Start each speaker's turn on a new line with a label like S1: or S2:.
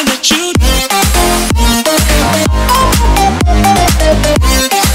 S1: something that you do.